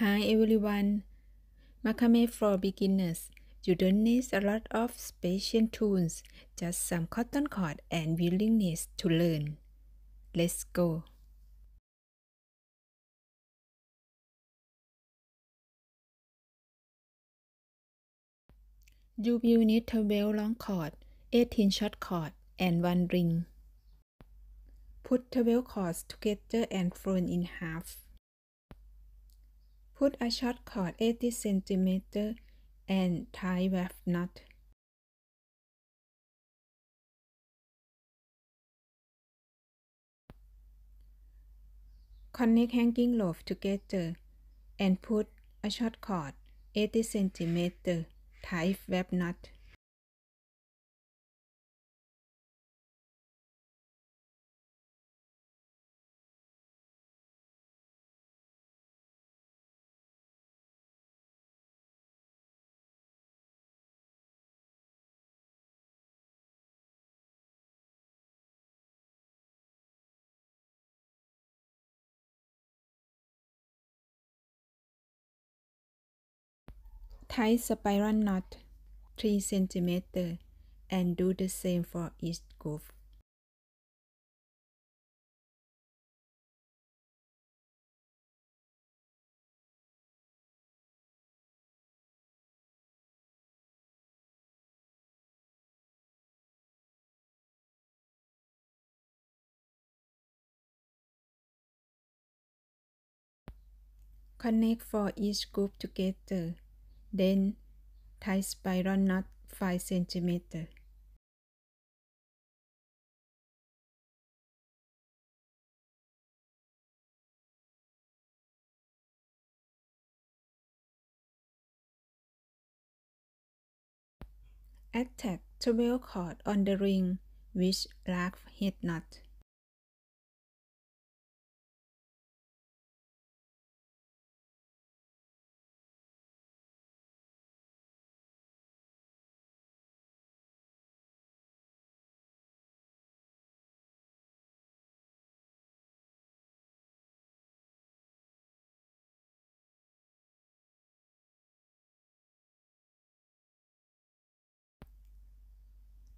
Hi everyone, Macrame for beginners. You don't need a lot of special tools, just some cotton cord and willingness to learn. Let's go. You will need 12 long cord, 18 short cord, and one ring. Put 12 cords together and fold in half. Put a short cord 80 cm and tie wave knot. Connect hanging rope together and put a short cord 80 cm tie wave knot. Tie spiral knot 3 cm and do the same for each groove. Connect for each group together, then tie spiral knot 5 cm. Attach 12 cord on the ring with lark's head knot.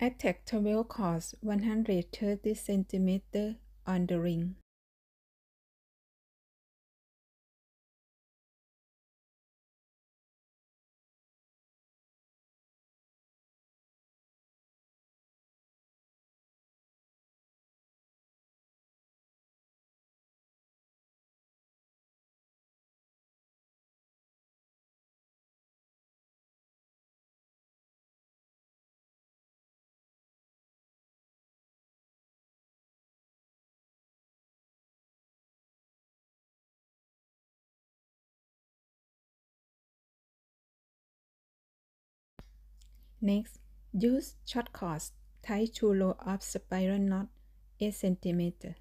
Attach 12 cords 130 cm on the ring. Next, use short cords tie two rows of spiral knot 8 cm.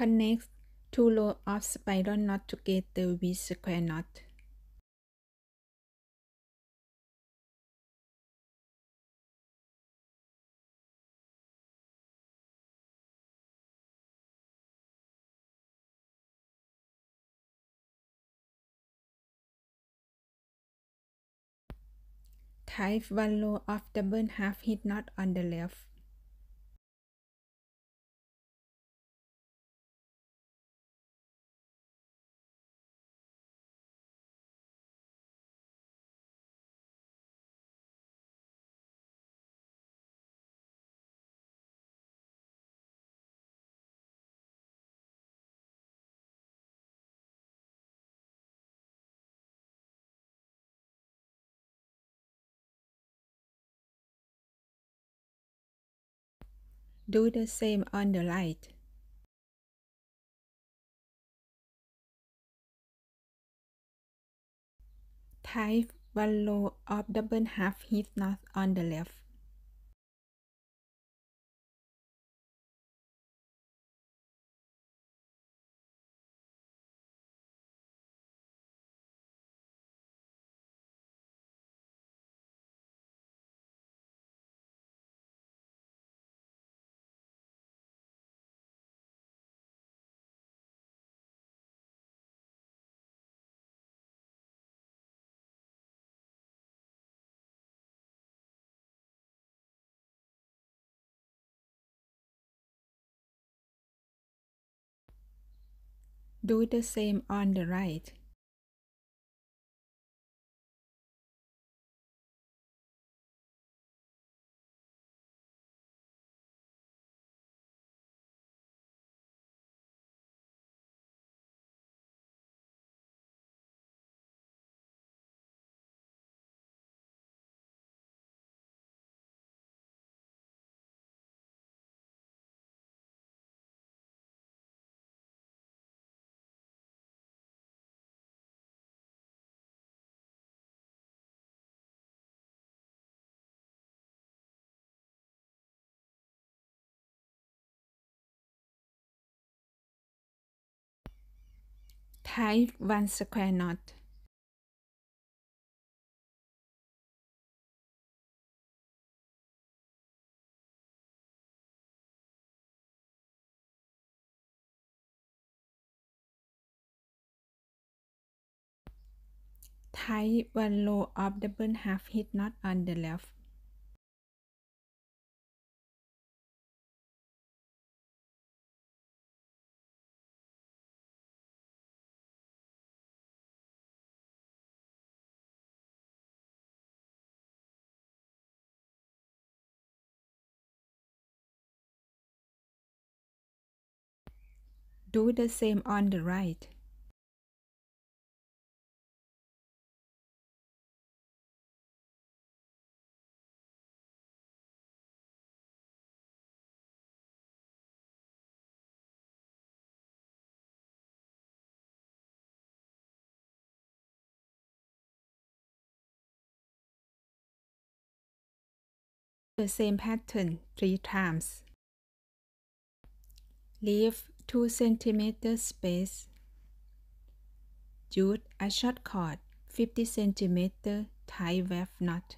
Connect two rows of spiral knot together with square knot. Tie one row of double half hitch knot on the left. Do the same on the right. Tie one row of double half hitch knot on the left. Do the same on the right. Type 1 square knot. Tie one row of double half hitch knot on the left. Do the same on the right. The same pattern three times. Leave 2 cm space. Use a short cord 50 cm tie weft knot.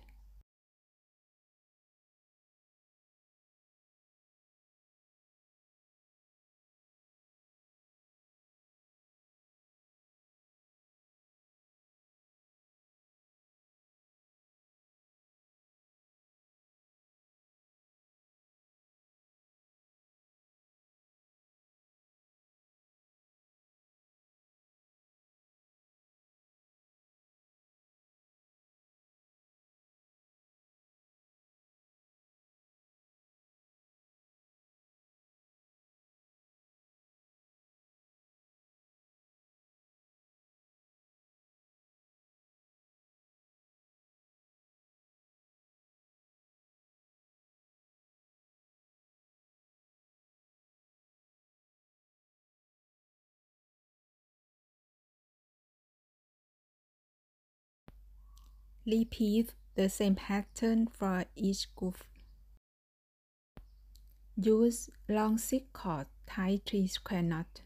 Repeat the same pattern for each group. Use long six cord tie 3 square knot.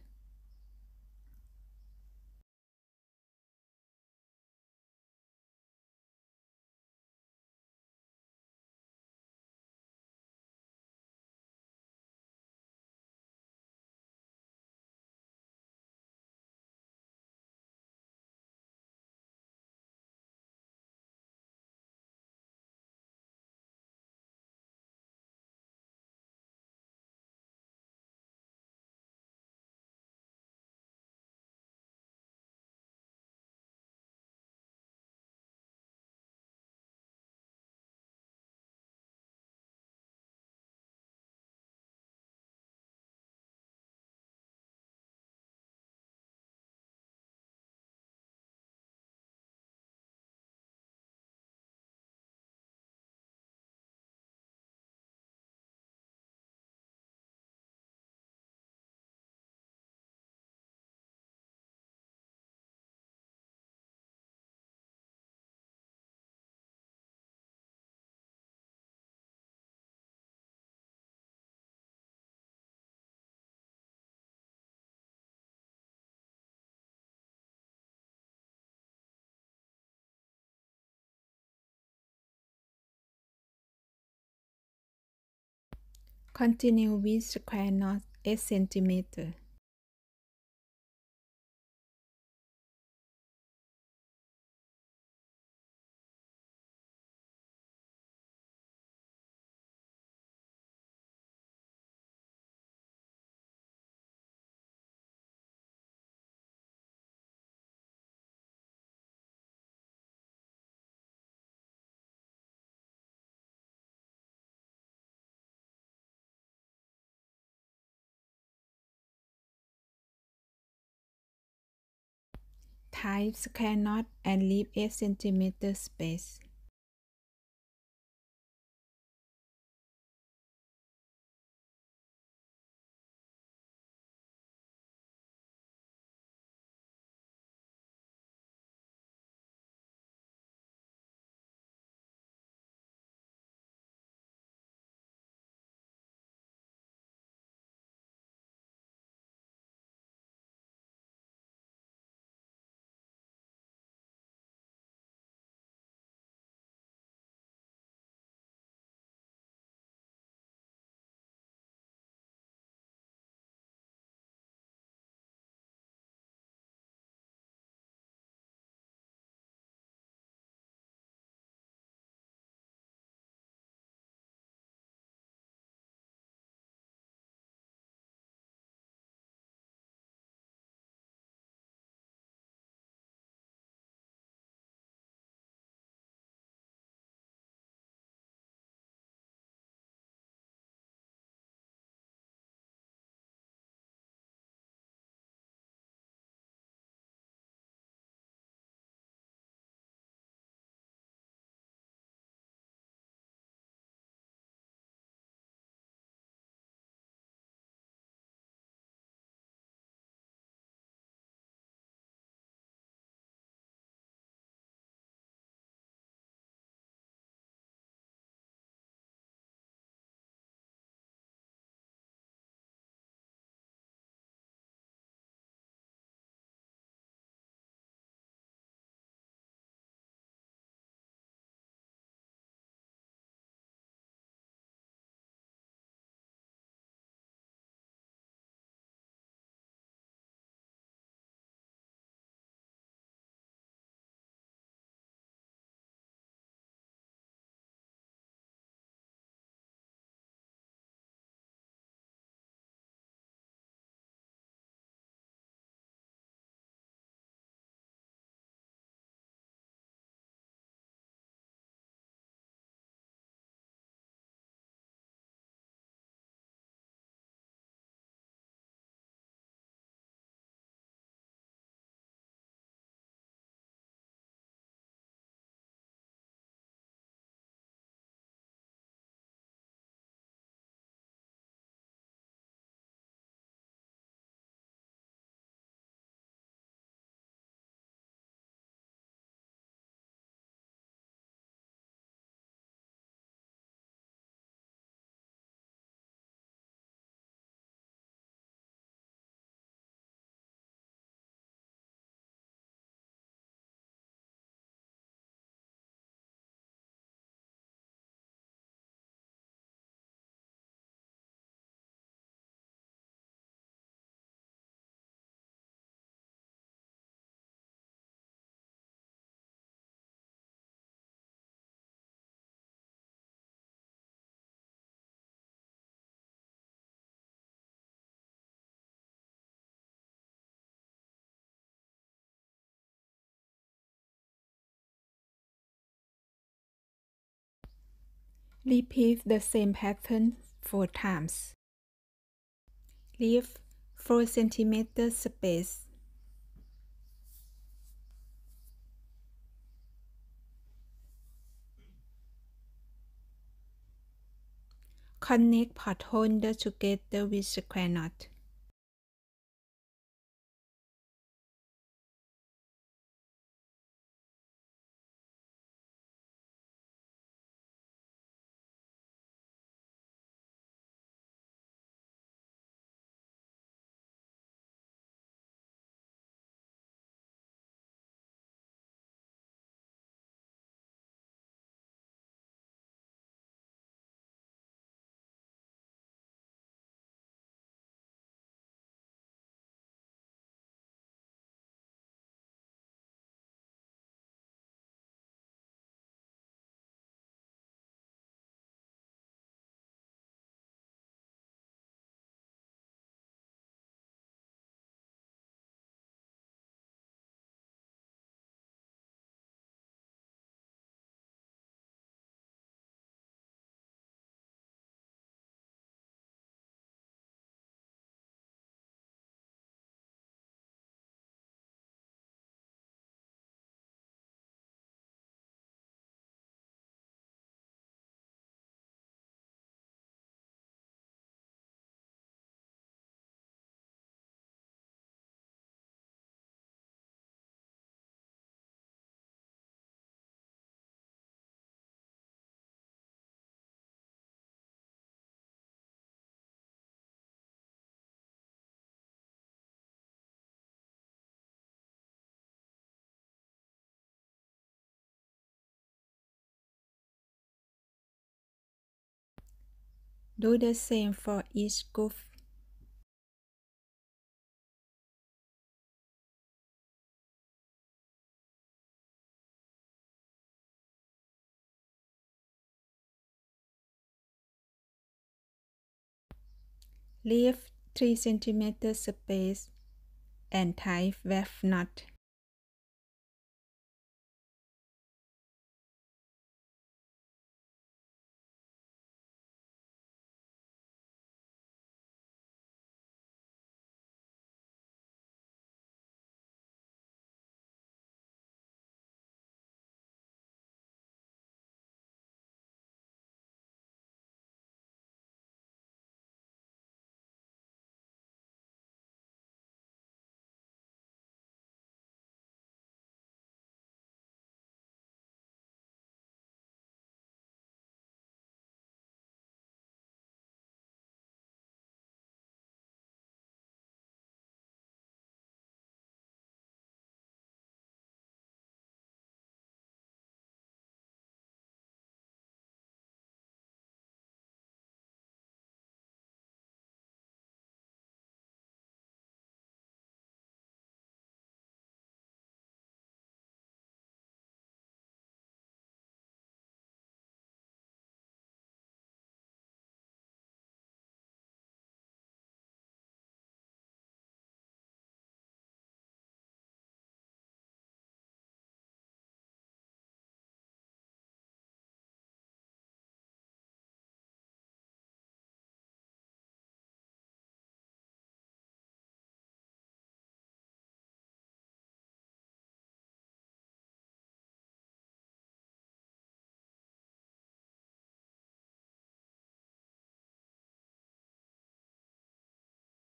Continue with square knot 8 cm. Tie cannot and leave 8 cm space. Repeat the same pattern four times. Leave 4 cm space. Connect pot holder together with square knot. Do the same for each groove. Leave 3 cm space and tie weft knot.